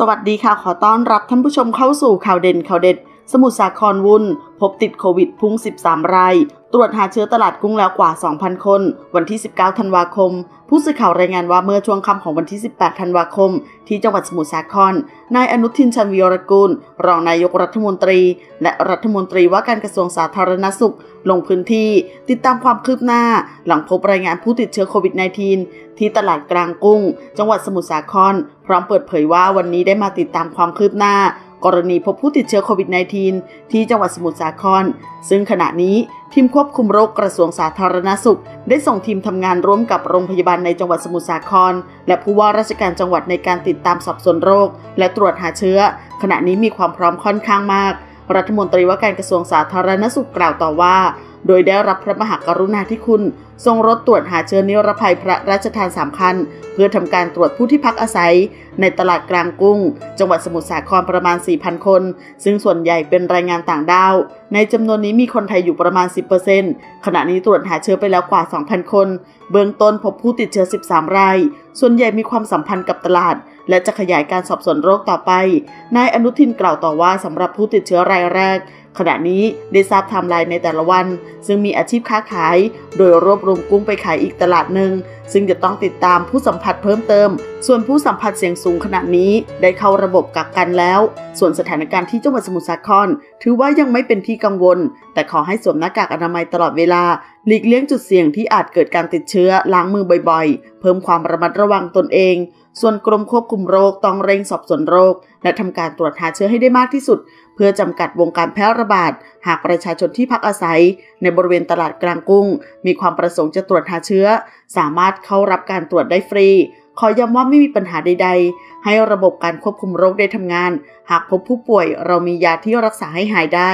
สวัสดีค่ะ ขอต้อนรับท่านผู้ชมเข้าสู่ข่าวเด่นข่าวเด็ด สมุทรสาครวุ่น พบติดโควิดพุ่ง 13 ราย ตรวจหาเชื้อตลาดกุ้งแล้วกว่า 2,000 คน วันที่ 19 ธันวาคม ผู้สื่อข่าวรายงานว่าเมื่อช่วงค่ำของวันที่ 18 ธันวาคม ที่จังหวัดสมุทรสาคร นายอนุทินชาญวีรกูล รองนายกรัฐมนตรี และรัฐมนตรีว่าการกระทรวงสาธารณสุข ลงพื้นที่ ติดตามความคืบหน้า หลังพบรายงานผู้ติดเชื้อโควิด -19 ที่ตลาดกลางกุ้ง จังหวัดสมุทรสาคร พร้อมเปิดเผยว่าวันนี้ได้มาติดตามความคืบหน้า กรณีพบผู้ติดเชื้อโควิด -19 ที่จังหวัดสมุทรสาคร ซึ่งขณะนี้ทีมควบคุมโรคกระทรวงสาธารณสุข ได้ส่งทีมทำงานร่วมกับโรงพยาบาลในจังหวัดสมุทรสาคร และผู้ว่าราชการจังหวัดในการติดตามสอบสวนโรค และตรวจหาเชื้อ ขณะนี้มีความพร้อมค่อนข้างมาก รัฐมนตรีว่าการกระทรวงสาธารณสุขกล่าวต่อว่า โดยได้รับพระมหากรุณาธิคุณ ทรงรถตรวจหาเชื้อนิรภัยพระราชทานสามคัน เพื่อทำการตรวจผู้ที่พักอาศัย ในตลาดกลางกุ้ง จังหวัดสมุทรสาครประมาณ 4,000 คน ซึ่งส่วนใหญ่เป็นแรงงานต่างด้าว ในจำนวนนี้มีคนไทยอยู่ประมาณ 10%ขณะนี้ตรวจหาเชื้อไปแล้วกว่า 2,000 คน เบื้องต้นพบผู้ติดเชื้อ 13 ราย ส่วนใหญ่มีความสัมพันธ์กับตลาด และจะขยายการสอบสวนโรคต่อไป นายอนุทินกล่าวต่อว่าสำหรับผู้ติดเชื้อรายแรก ขณะนี้ได้ทราบไทม์ไลน์ในแต่ละวัน ซึ่งมีอาชีพค้าขาย โดยรวบรวมกุ้งไปขายอีกตลาดหนึ่ง ซึ่งจะต้องติดตามผู้สัมผัสเพิ่มเติม ส่วนผู้สัมผัสเสี่ยงสูงขณะนี้ได้เข้าระบบกักกันแล้ว ส่วนสถานการณ์ที่จังหวัดสมุทรสาคร ถือว่ายังไม่เป็นที่กังวล แต่ขอให้สวมหน้ากากอนามัยตลอดเวลา หลีกเลี่ยงจุดเสี่ยงที่อาจเกิดการติดเชื้อล้างมือบ่อยๆ เพิ่มความระมัดระวังตนเอง ส่วนกรมควบคุมโรคต้องเร่งสอบสวนโรค และทำการตรวจหาเชื้อให้ได้มากที่สุด เพื่อจำกัดวงการแพร่ระบาด หากประชาชนที่พักอาศัย ในบริเวณตลาดกลางกุ้ง มีความประสงค์จะตรวจหาเชื้อ สามารถเข้ารับการตรวจได้ฟรี ขอย้ำว่าไม่มีปัญหาใด ๆ ให้ระบบการควบคุมโรคได้ทำงาน หากพบผู้ป่วยเรามียาที่รักษาให้หายได้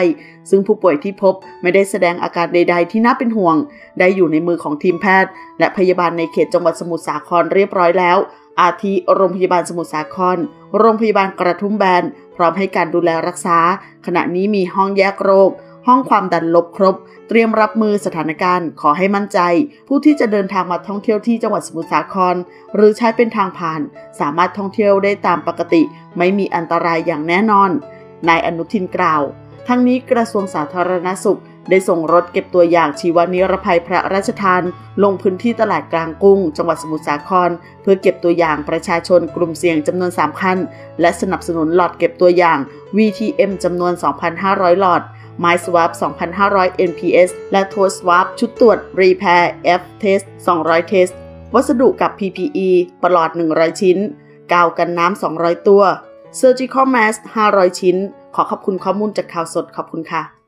ซึ่งผู้ป่วยที่พบไม่ได้แสดงอาการใด ๆ ที่น่าเป็นห่วง ได้อยู่ในมือของทีมแพทย์ และพยาบาลในเขตจังหวัดสมุทรสาครเรียบร้อยแล้ว อาทิโรงพยาบาลสมุทรสาคร โรงพยาบาลกระทุ่มแบน พร้อมให้การดูแลรักษา ขณะนี้มีห้องแยกโรค ห้องความดันลบครบ เตรียมรับมือสถานการณ์ ขอให้มั่นใจ ผู้ที่จะเดินทางมาท่องเที่ยวที่จังหวัดสมุทรสาคร หรือใช้เป็นทางผ่าน สามารถท่องเที่ยวได้ตามปกติ ไม่มีอันตรายอย่างแน่นอน นายอนุทินกล่าว ทั้งนี้กระทรวงสาธารณสุข ได้ส่งรถเก็บตัวอย่างชีวนิรภัยพระราชทาน ลงพื้นที่ตลาดกลางกุ้ง จังหวัดสมุทรสาคร เพื่อเก็บตัวอย่างประชาชนกลุ่มเสี่ยงจำนวน 3 คัน และสนับสนุนหลอดเก็บตัวอย่าง VTM จำนวน 2,500 หลอดไม s w a p 2,500 NPS และ t o Swap ชุดตรวจ Repair F Test 200 Test วัสดุกับ PPE ปลอด 100 ชิ้น กาวกันน้ำ 200 ตัว Surgical Mask 500 ชิ้น ขอขอบคุณข้อมูลจากข่าวสดขอบคุณค่ะ